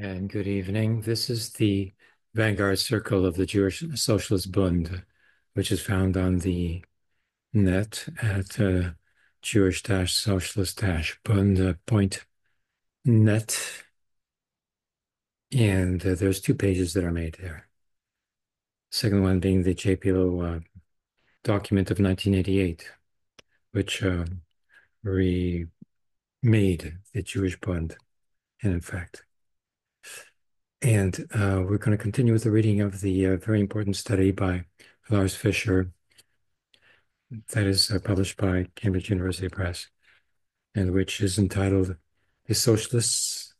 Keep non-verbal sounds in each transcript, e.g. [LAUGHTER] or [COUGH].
and good evening. This is the Vanguard Circle of the Jewish Socialist Bund, which is found on the net at uh, jewish-socialist-bund.net. And uh, there's two pages that are made there. Second one being the JPLO uh, document of 1988, which uh, remade the Jewish Bund, and in fact. And uh, we're going to continue with the reading of the uh, very important study by Lars Fischer that is uh, published by Cambridge University Press, and which is entitled "The Socialists'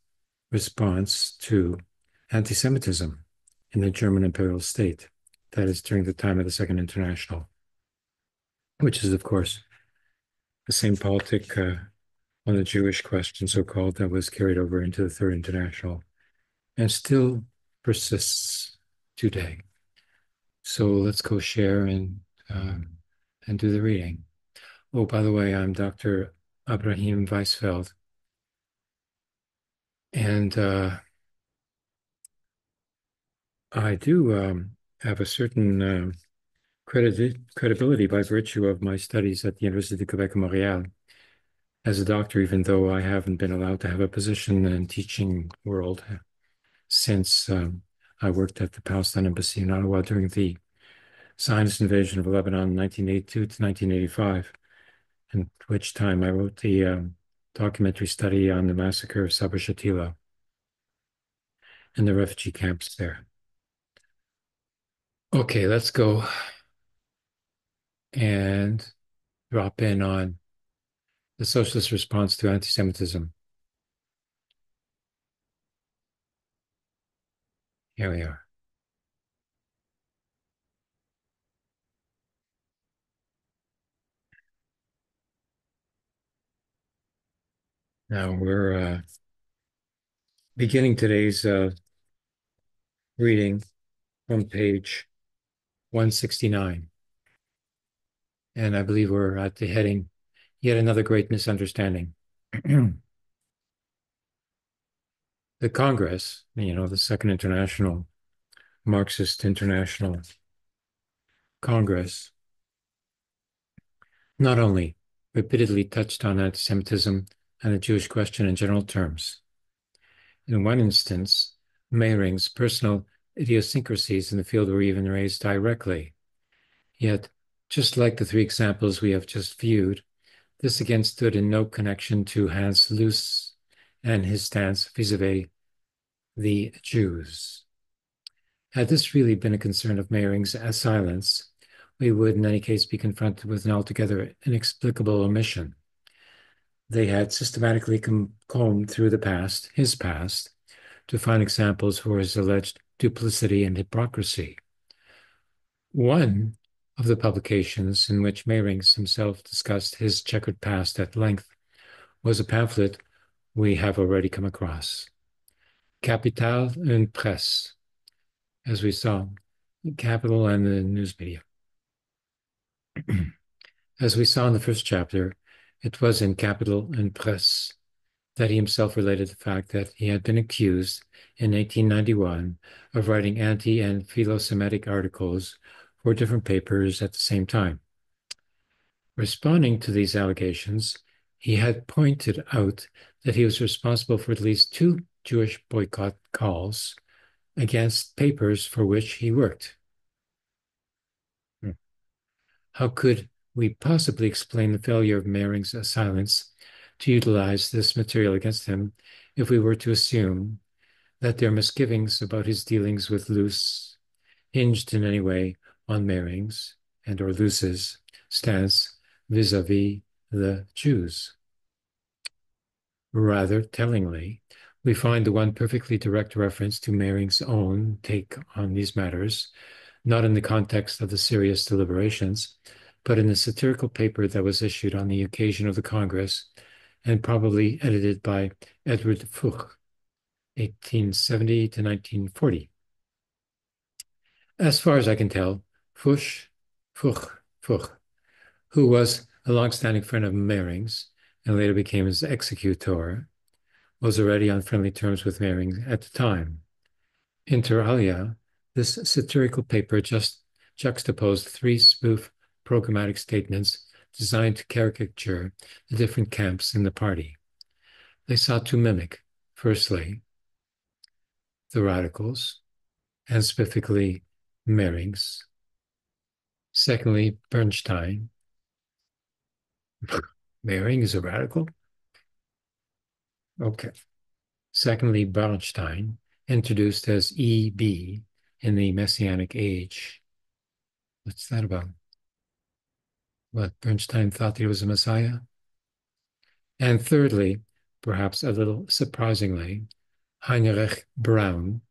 Response to Anti-Semitism in the German Imperial State." That is during the time of the Second International, which is, of course, the same politic uh, on the Jewish question, so-called, that was carried over into the Third International and still persists today. So let's go share and um, and do the reading. Oh, by the way, I'm Dr. Abraham Weizfeld, and uh, I do um, have a certain uh, credibility by virtue of my studies at the University of Quebec Montreal as a doctor, even though I haven't been allowed to have a position in teaching world since um, I worked at the Palestine Embassy in Ottawa during the Zionist invasion of Lebanon in 1982 to 1985, at which time I wrote the um, documentary study on the massacre of Sabra Shatila and the refugee camps there. Okay, let's go and drop in on the socialist response to anti Semitism. Here we are. Now we're uh, beginning today's uh, reading from page 169. And I believe we're at the heading, Yet Another Great Misunderstanding. [CLEARS THROAT] the Congress, you know, the Second International, Marxist International Congress, not only repeatedly touched on anti Semitism and the Jewish question in general terms. In one instance, Mehring's personal idiosyncrasies in the field were even raised directly. Yet, just like the three examples we have just viewed, this again stood in no connection to Hans Luce and his stance vis a vis the Jews. Had this really been a concern of Mehring's silence, we would in any case be confronted with an altogether inexplicable omission. They had systematically combed through the past, his past, to find examples for his alleged duplicity and hypocrisy. One of the publications in which Mehrings himself discussed his checkered past at length was a pamphlet we have already come across. Capital and Presse, as we saw, Capital and the news media. [CLEARS THROAT] as we saw in the first chapter, it was in Capital and Presse that he himself related the fact that he had been accused in 1891 of writing anti and philo-Semitic articles for different papers at the same time. Responding to these allegations, he had pointed out that he was responsible for at least two Jewish boycott calls against papers for which he worked. Hmm. How could we possibly explain the failure of Mehring's silence to utilize this material against him if we were to assume that their misgivings about his dealings with Luce hinged in any way on Mehring's and or Luce's stance vis-a-vis the Jews. Rather tellingly, we find the one perfectly direct reference to Mehring's own take on these matters, not in the context of the serious deliberations, but in a satirical paper that was issued on the occasion of the Congress and probably edited by Edward Fuch, 1870 to 1940. As far as I can tell, Fuch, Fuch, Fuch, who was a long-standing friend of Mehring's and later became his executor, was already on friendly terms with Mehring at the time. Inter alia, this satirical paper just juxtaposed three spoof programmatic statements designed to caricature the different camps in the party. They sought to mimic, firstly, the radicals, and specifically Mehring's. Secondly, Bernstein. Mehring is a radical. Okay. Secondly, Bernstein, introduced as EB in the Messianic Age. What's that about? What, Bernstein thought he was a Messiah? And thirdly, perhaps a little surprisingly, Heinrich Braun,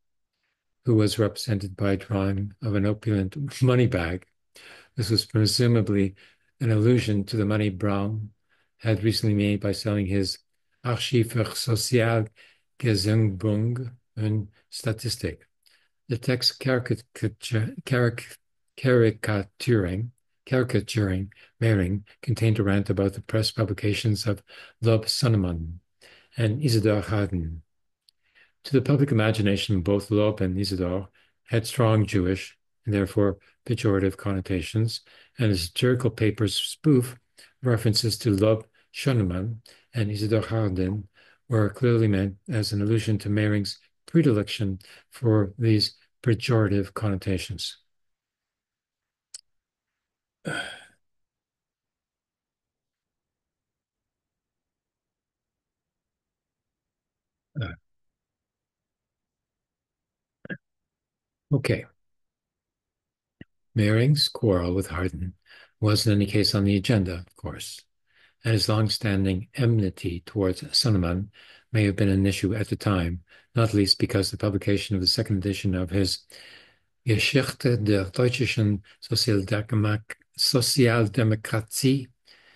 who was represented by a drawing of an opulent [LAUGHS] money bag. This was presumably an allusion to the money Braun had recently made by selling his Archiv für Sozialgesundung und Statistik. The text caricaturing, caricaturing Mehring contained a rant about the press publications of Lob Sonnemann and Isidor Harden. To the public imagination, both Lob and Isidor had strong Jewish and therefore pejorative connotations, and the satirical paper's spoof references to Lob Sonnemann and Isidor Harden were clearly meant as an allusion to Mehring's predilection for these pejorative connotations. [SIGHS] Okay. Mehring's quarrel with Harden was in any case on the agenda, of course, and his long-standing enmity towards Sonnemann may have been an issue at the time, not least because the publication of the second edition of his Geschichte der deutschen Sozialdemokratie,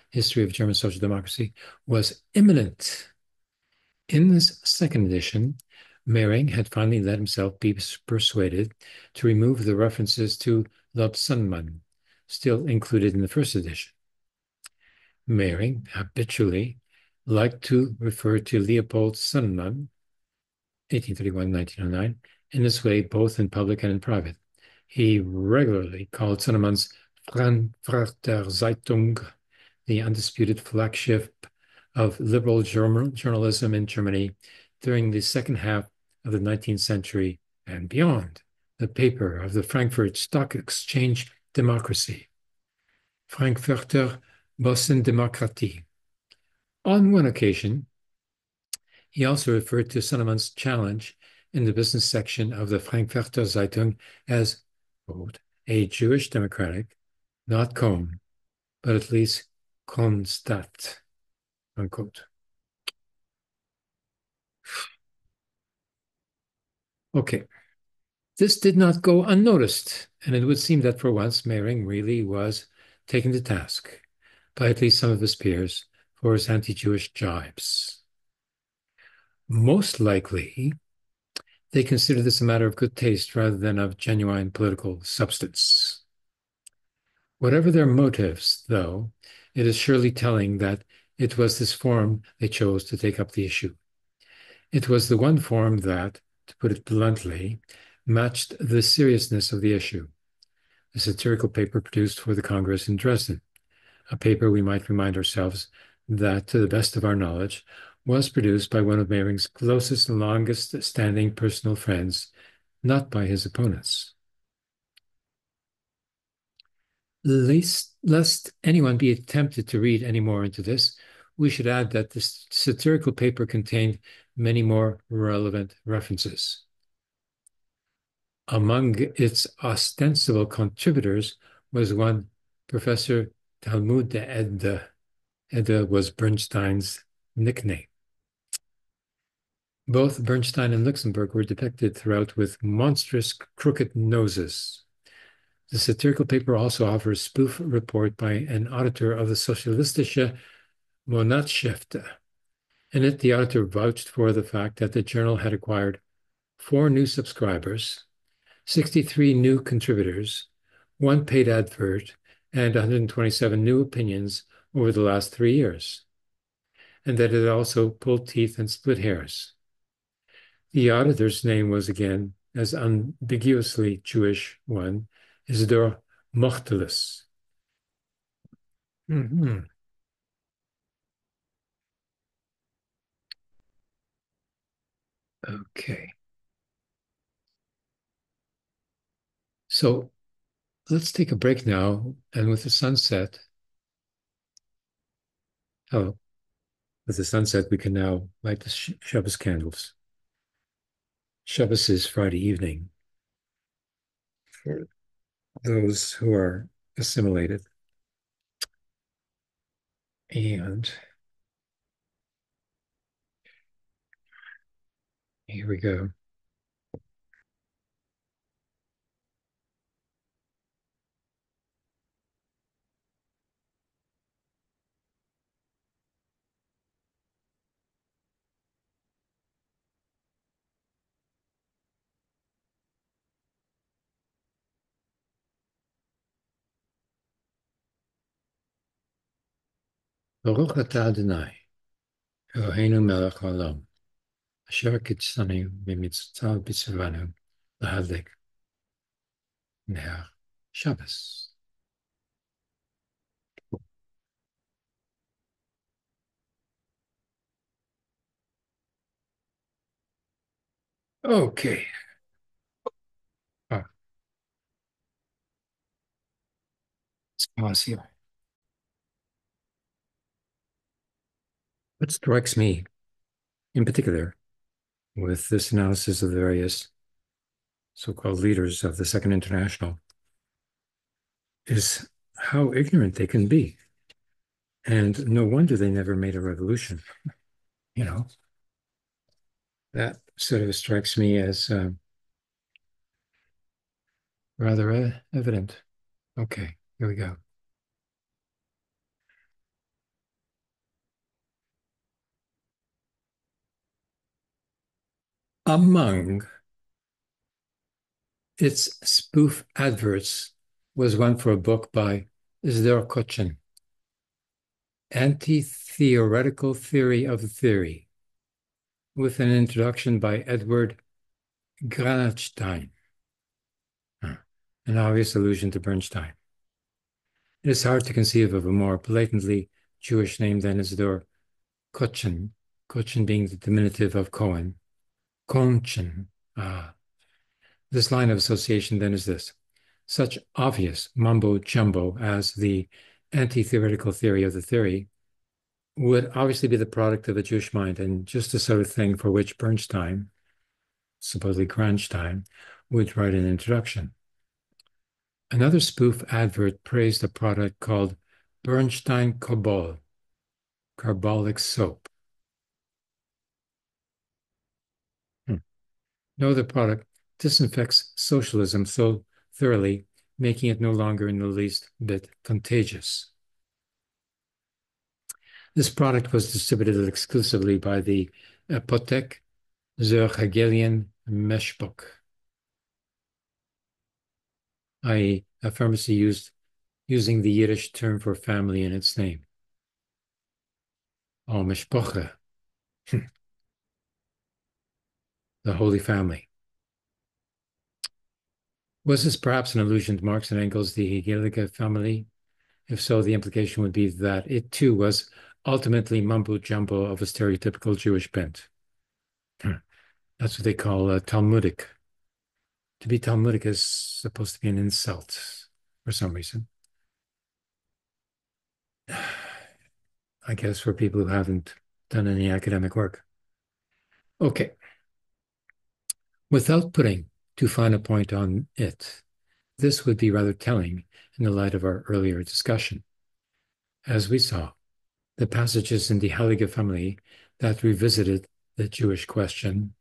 History of German Social Democracy, was imminent. In this second edition, Mehring had finally let himself be persuaded to remove the references to Lob Sonnemann, still included in the first edition. Mehring habitually liked to refer to Leopold Sonnemann, 1831-1909, in this way both in public and in private. He regularly called Sonnemann's Frankfurter Zeitung the undisputed flagship of liberal journalism in Germany during the second half of the 19th century and beyond, the paper of the Frankfurt Stock Exchange Democracy, Frankfurter Börsendemokratie. On one occasion, he also referred to Sonnemann's challenge in the business section of the Frankfurter Zeitung as, quote, a Jewish democratic, not Kohn, but at least Kronstadt, unquote. Okay. This did not go unnoticed, and it would seem that for once Mehring really was taken to task by at least some of his peers for his anti-Jewish jibes. Most likely, they consider this a matter of good taste rather than of genuine political substance. Whatever their motives, though, it is surely telling that it was this form they chose to take up the issue. It was the one form that, to put it bluntly, matched the seriousness of the issue. A satirical paper produced for the Congress in Dresden, a paper we might remind ourselves that, to the best of our knowledge, was produced by one of Mehring's closest and longest standing personal friends, not by his opponents. Least, lest anyone be tempted to read any more into this, we should add that this satirical paper contained many more relevant references. Among its ostensible contributors was one Professor Talmud de Edda. Edda was Bernstein's nickname. Both Bernstein and Luxemburg were depicted throughout with monstrous crooked noses. The satirical paper also offers spoof report by an auditor of the Sozialistische Monatshefte. In it, the auditor vouched for the fact that the journal had acquired four new subscribers, 63 new contributors, one paid advert, and 127 new opinions over the last three years. and that it also pulled teeth and split hairs. The auditor's name was again, as ambiguously Jewish one, Isidore Mochtelus. Mm-hmm. Okay. So let's take a break now, and with the sunset, oh, with the sunset, we can now light the Shabbos candles. Shabbos is Friday evening for those who are assimilated. And here we go. Baruch atah Adonai, Eloheinu melech haolam, asher kitzanu b'mitzvotav b'tzivanu ner Shabbos. Okay. Ah. Let's. What strikes me in particular with this analysis of the various so-called leaders of the Second International is how ignorant they can be. And no wonder they never made a revolution. [LAUGHS] You know, that sort of strikes me as um, rather uh, evident. Okay, here we go. Among its spoof adverts was one for a book by Isidore Kotchen, Anti-Theoretical Theory of the Theory, with an introduction by Edward Granatstein, an obvious allusion to Bernstein. It is hard to conceive of a more blatantly Jewish name than Isidore Kotchen, Kotchen being the diminutive of Cohen, Conchen. Ah. This line of association then is this. Such obvious mumbo jumbo as the anti-theoretical theory of the theory would obviously be the product of a Jewish mind and just the sort of thing for which Bernstein, supposedly Granstein, would write an introduction. Another spoof advert praised a product called Bernstein Cobol, carbolic soap. No other product disinfects socialism so thoroughly, making it no longer in the least bit contagious. This product was distributed exclusively by the Apothek zur Hegelian Meshbuch, i.e., a pharmacy used using the Yiddish term for family in its name. Oh. [LAUGHS] the Holy Family. Was this perhaps an allusion to Marx and Engels, the Hegelic family? If so, the implication would be that it too was ultimately mumbo jumbo of a stereotypical Jewish bent. [CLEARS THROAT] That's what they call uh, Talmudic. To be Talmudic is supposed to be an insult for some reason. [SIGHS] I guess for people who haven't done any academic work. Okay. Without putting too fine a point on it, this would be rather telling in the light of our earlier discussion. As we saw, the passages in the Heilige Family that revisited the Jewish question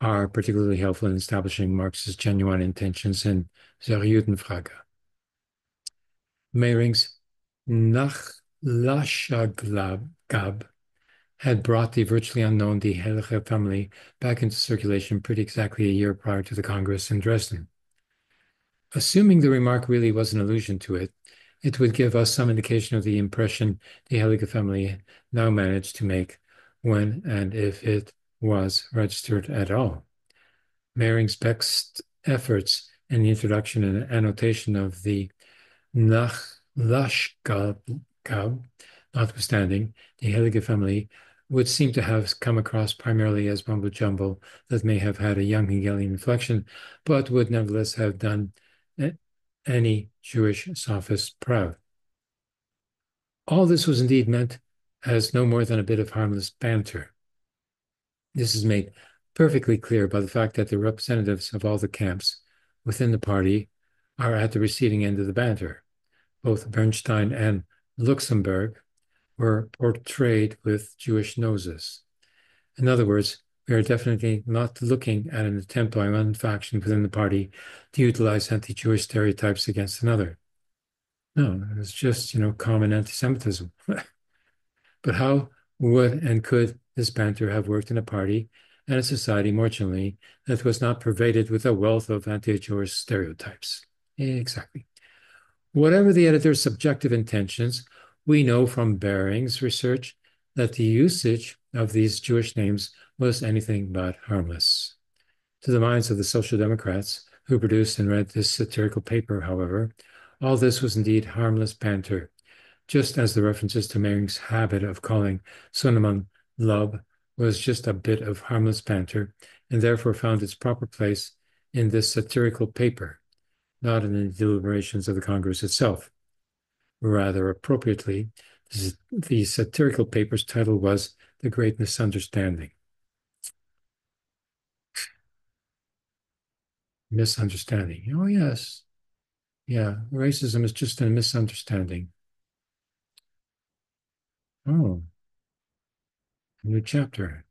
are particularly helpful in establishing Marx's genuine intentions in Der Judenfrage. Mehring's Nachlasschaglab had brought the virtually unknown Die Heilige family back into circulation pretty exactly a year prior to the Congress in Dresden. Assuming the remark really was an allusion to it, it would give us some indication of the impression the Helliger family now managed to make when and if it was registered at all. Mehring's best efforts in the introduction and annotation of the Nachlassgab, notwithstanding, the Helliger family would seem to have come across primarily as mumbo jumbo that may have had a young Hegelian inflection, but would nevertheless have done any Jewish sophist proud. All this was indeed meant as no more than a bit of harmless banter. This is made perfectly clear by the fact that the representatives of all the camps within the party are at the receiving end of the banter. Both Bernstein and Luxemburg were portrayed with Jewish noses. In other words, we are definitely not looking at an attempt by one faction within the party to utilize anti-Jewish stereotypes against another. No, it's just, you know, common anti-Semitism. [LAUGHS] but how would and could this banter have worked in a party and a society more generally that was not pervaded with a wealth of anti-Jewish stereotypes? Exactly. Whatever the editor's subjective intentions, we know from Bering's research that the usage of these Jewish names was anything but harmless. To the minds of the Social Democrats who produced and read this satirical paper, however, all this was indeed harmless banter, just as the references to Mehring's habit of calling Sonnemann love was just a bit of harmless banter and therefore found its proper place in this satirical paper, not in the deliberations of the Congress itself. Rather appropriately, the satirical paper's title was The Great Misunderstanding. Misunderstanding. Oh, yes. Yeah, racism is just a misunderstanding. Oh, a new chapter.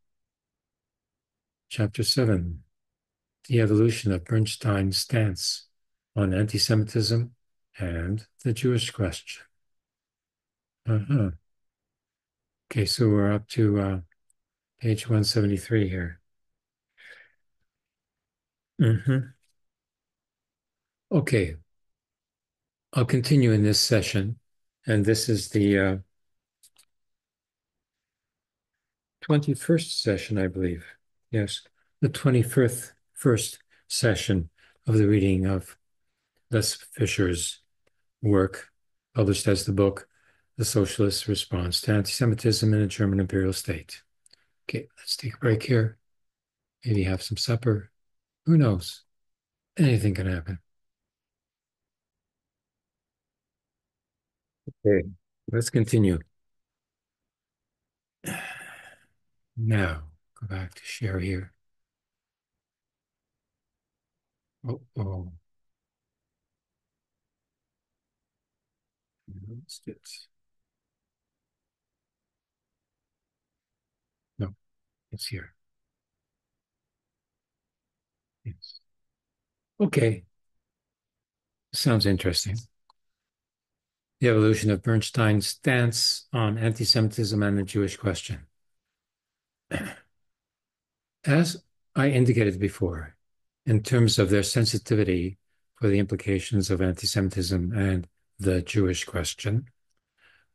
Chapter 7 The Evolution of Bernstein's Stance on Anti Semitism and the Jewish Question. Uh-huh. Okay, so we're up to uh, page 173 here. Mm-hmm. Okay, I'll continue in this session, and this is the uh, 21st session, I believe. Yes, the 21st first session of the reading of Les Fischer's work, published as the book The Socialist Response to Anti-Semitism in a German Imperial State. Okay, let's take a break here. Maybe have some supper. Who knows? Anything can happen. Okay, let's continue. [SIGHS] Now, go back to share here. Oh, oh. No, it's here. Yes. Okay. Sounds interesting. The evolution of Bernstein's stance on anti Semitism and the Jewish question. [CLEARS THROAT] As I indicated before, in terms of their sensitivity for the implications of anti Semitism and the Jewish question,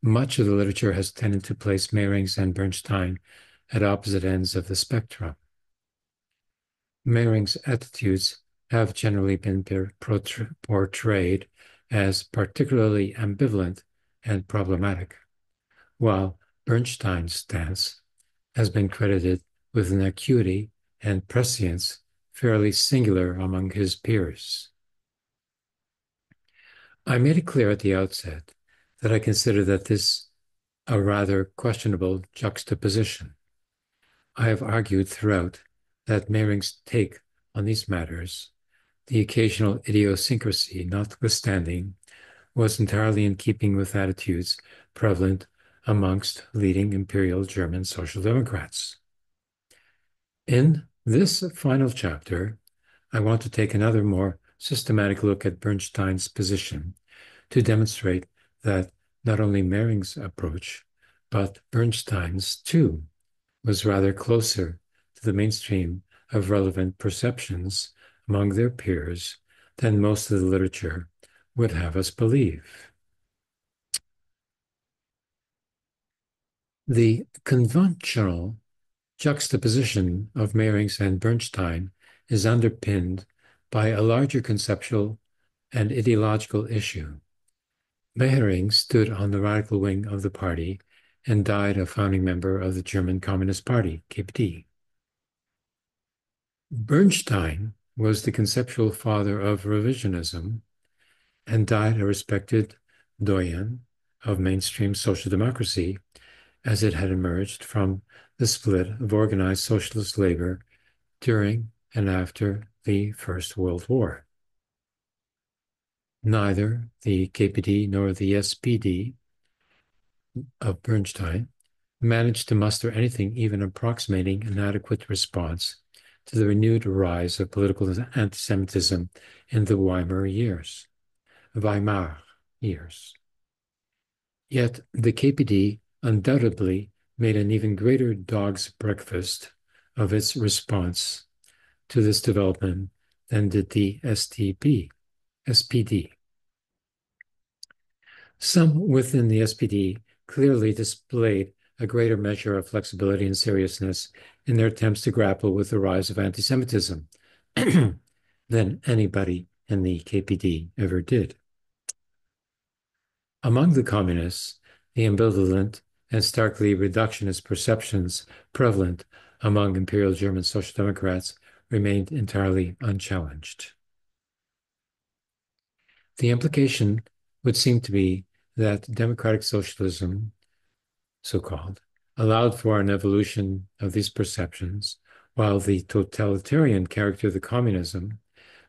much of the literature has tended to place Mehrings and Bernstein at opposite ends of the spectrum. Mehring's attitudes have generally been portrayed as particularly ambivalent and problematic, while Bernstein's stance has been credited with an acuity and prescience fairly singular among his peers. I made it clear at the outset that I consider that this a rather questionable juxtaposition. I have argued throughout that Mehring's take on these matters, the occasional idiosyncrasy notwithstanding, was entirely in keeping with attitudes prevalent amongst leading Imperial German Social Democrats. In this final chapter, I want to take another more systematic look at Bernstein's position to demonstrate that not only Mehring's approach, but Bernstein's too, was rather closer to the mainstream of relevant perceptions among their peers than most of the literature would have us believe. The conventional juxtaposition of Mehring and Bernstein is underpinned by a larger conceptual and ideological issue Mehrings stood on the radical wing of the party and died a founding member of the German Communist Party, KPD. Bernstein was the conceptual father of revisionism and died a respected doyen of mainstream social democracy as it had emerged from the split of organized socialist labor during and after the First World War. Neither the KPD nor the SPD of Bernstein managed to muster anything even approximating an adequate response to the renewed rise of political anti-Semitism in the Weimar years. Weimar years. Yet the KPD undoubtedly made an even greater dog's breakfast of its response to this development than did the STP, SPD. Some within the SPD clearly displayed a greater measure of flexibility and seriousness in their attempts to grapple with the rise of anti Semitism [CLEARS THROAT] than anybody in the KPD ever did. Among the communists, the ambivalent and starkly reductionist perceptions prevalent among Imperial German Social Democrats remained entirely unchallenged. The implication would seem to be that democratic socialism, so called, allowed for an evolution of these perceptions, while the totalitarian character of the communism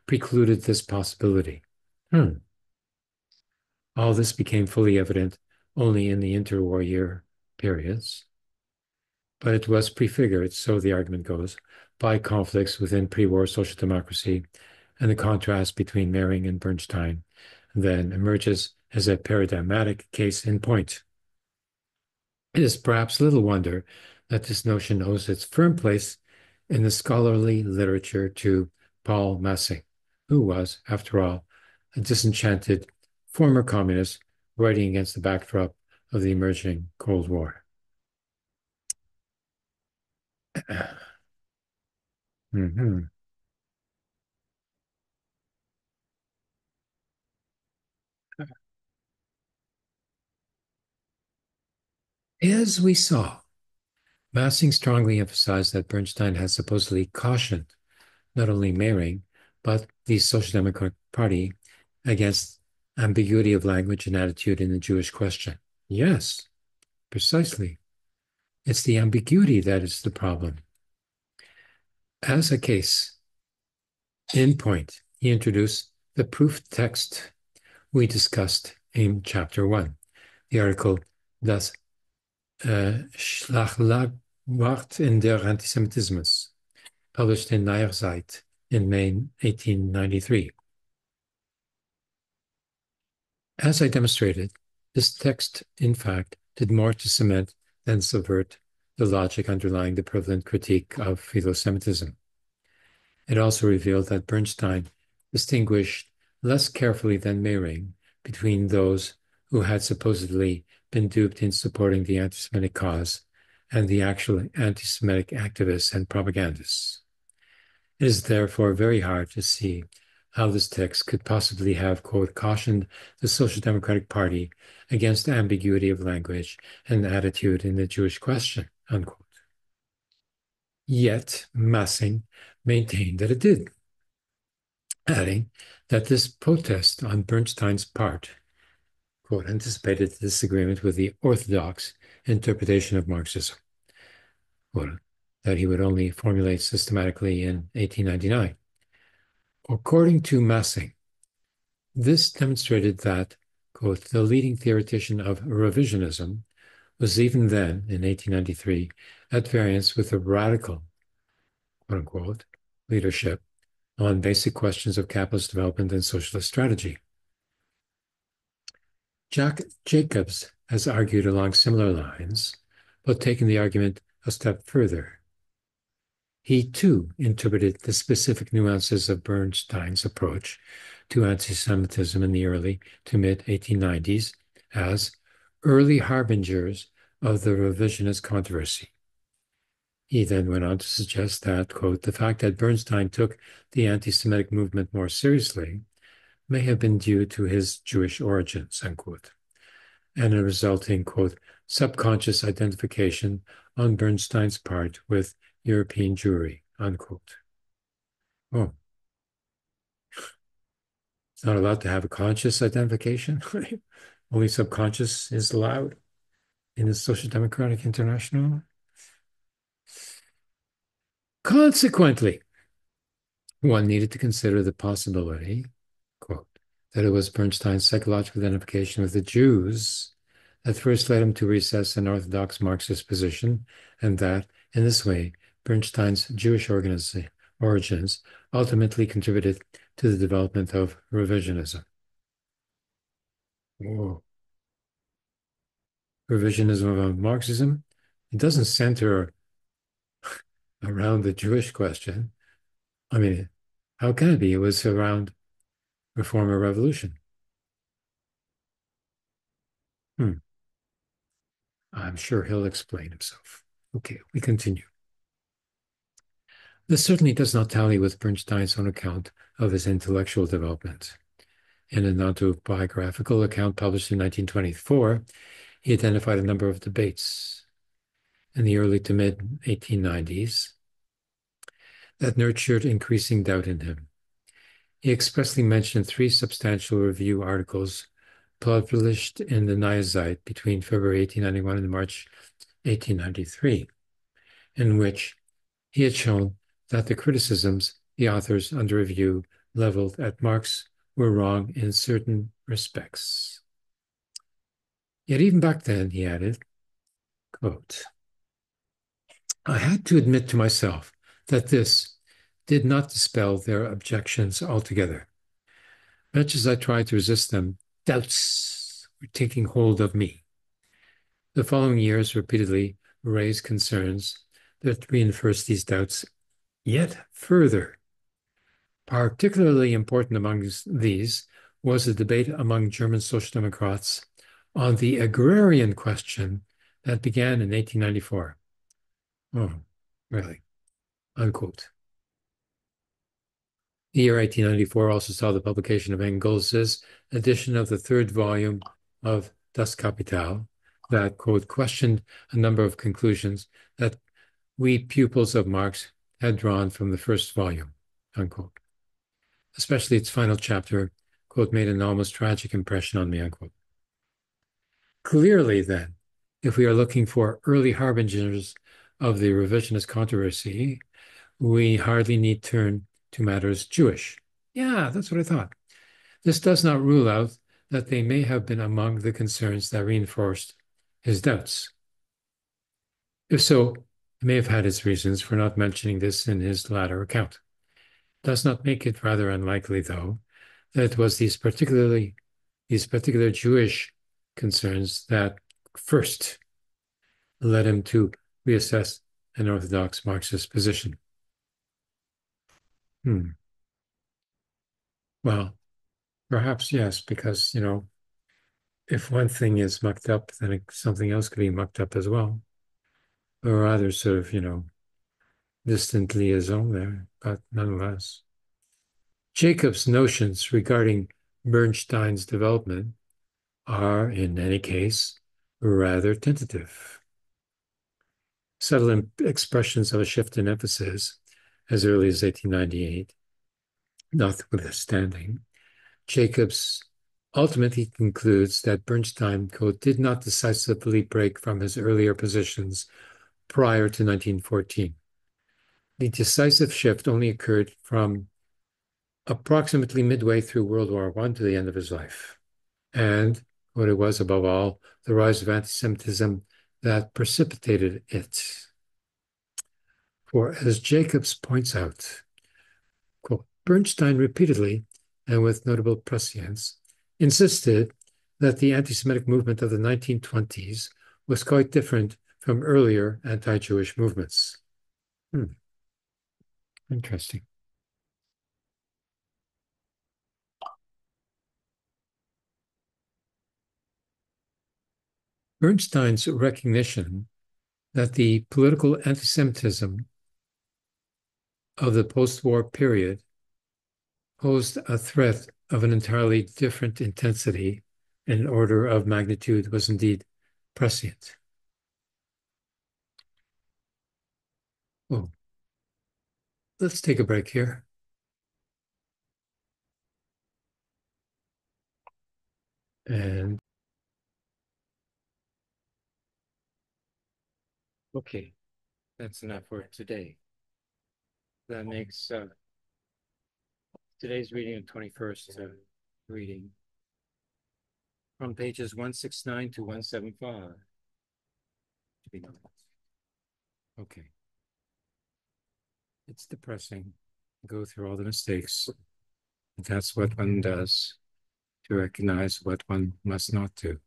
precluded this possibility. Hmm. All this became fully evident only in the interwar year periods, but it was prefigured, so the argument goes, by conflicts within pre war social democracy and the contrast between Mehring and Bernstein then emerges as a paradigmatic case in point. It is perhaps little wonder that this notion owes its firm place in the scholarly literature to Paul Massing, who was, after all, a disenchanted former communist writing against the backdrop of the emerging Cold War. [CLEARS THROAT] mm-hmm. As we saw, Massing strongly emphasized that Bernstein had supposedly cautioned not only Mehring, but the Social Democratic Party against ambiguity of language and attitude in the Jewish question. Yes, precisely. It's the ambiguity that is the problem. As a case in point, he introduced the proof text we discussed in chapter one, the article Das Schlagwort in der Antisemitismus, published in Neuer Zeit in May 1893. As I demonstrated, this text, in fact, did more to cement than subvert the logic underlying the prevalent critique of philo-Semitism. It also revealed that Bernstein distinguished less carefully than Mehring between those who had supposedly been duped in supporting the anti Semitic cause and the actual anti Semitic activists and propagandists. It is therefore very hard to see how this text could possibly have, quote, cautioned the Social Democratic Party against ambiguity of language and attitude in the Jewish question, unquote. Yet Massing maintained that it did, adding that this protest on Bernstein's part, quote, anticipated disagreement with the orthodox interpretation of Marxism, quote, that he would only formulate systematically in 1899. According to Massing, this demonstrated that, quote, the leading theoretician of revisionism was even then, in 1893, at variance with the radical, quote unquote, leadership on basic questions of capitalist development and socialist strategy. Jack Jacobs has argued along similar lines, but taken the argument a step further. He too interpreted the specific nuances of Bernstein's approach to anti Semitism in the early to mid 1890s as early harbingers of the revisionist controversy. He then went on to suggest that, quote, the fact that Bernstein took the anti Semitic movement more seriously may have been due to his Jewish origins, unquote, and a resulting, quote, subconscious identification on Bernstein's part with European Jewry, unquote. Oh. It's not allowed to have a conscious identification. [LAUGHS] Only subconscious is allowed in the Social Democratic International. Consequently, one needed to consider the possibility, that it was Bernstein's psychological identification with the Jews that first led him to reassess an orthodox Marxist position, and that, in this way, Bernstein's Jewish origins ultimately contributed to the development of revisionism. Whoa. Revisionism of Marxism, it doesn't center around the Jewish question. I mean, how can it be? It was around reform or revolution. Hmm. I'm sure he'll explain himself. Okay, we continue. This certainly does not tally with Bernstein's own account of his intellectual development. In an autobiographical account published in 1924, he identified a number of debates in the early to mid 1890s that nurtured increasing doubt in him. He expressly mentioned three substantial review articles published in the Zeit between February 1891 and March 1893, in which he had shown that the criticisms the authors under review leveled at Marx were wrong in certain respects. Yet even back then, he added, quote, I had to admit to myself that this did not dispel their objections altogether. Much as I tried to resist them, doubts were taking hold of me. The following years repeatedly raised concerns that reinforced these doubts yet further. Particularly important among these was a debate among German Social Democrats on the agrarian question that began in 1894. Oh, really? Unquote. The year 1894 also saw the publication of Engels's edition of the third volume of Das Kapital that, quote, questioned a number of conclusions that we pupils of Marx had drawn from the first volume, unquote. Especially its final chapter, quote, made an almost tragic impression on me, unquote. Clearly, then, if we are looking for early harbingers of the revisionist controversy, we hardly need turn to matters Jewish. Yeah, that's what I thought. This does not rule out that they may have been among the concerns that reinforced his doubts. If so, he may have had his reasons for not mentioning this in his latter account. Does not make it rather unlikely, though, that it was these particularly these particular Jewish concerns that first led him to reassess an Orthodox Marxist position. Hmm. Well, perhaps yes, because, you know, if one thing is mucked up, then it, something else could be mucked up as well. Or rather, sort of, you know, distant liaison there, but nonetheless. Jacobs' notions regarding Bernstein's development are, in any case, rather tentative. Subtle expressions of a shift in emphasis as early as 1898, notwithstanding, Jacobs ultimately concludes that Bernstein, quote, did not decisively break from his earlier positions prior to 1914. The decisive shift only occurred from approximately midway through World War I to the end of his life. And what it was, above all, the rise of anti Semitism that precipitated it. For as Jacobs points out, quote, Bernstein repeatedly, and with notable prescience, insisted that the anti Semitic movement of the 1920s was quite different from earlier anti Jewish movements. Hmm. Interesting. Bernstein's recognition that the political anti Semitism of the post war period posed a threat of an entirely different intensity and order of magnitude was indeed prescient. Well, let's take a break here. And okay, that's enough for today. That makes uh, today's reading of 21st uh, reading from pages 169 to 175. Okay. It's depressing. Go through all the mistakes. That's what one does to recognize what one must not do.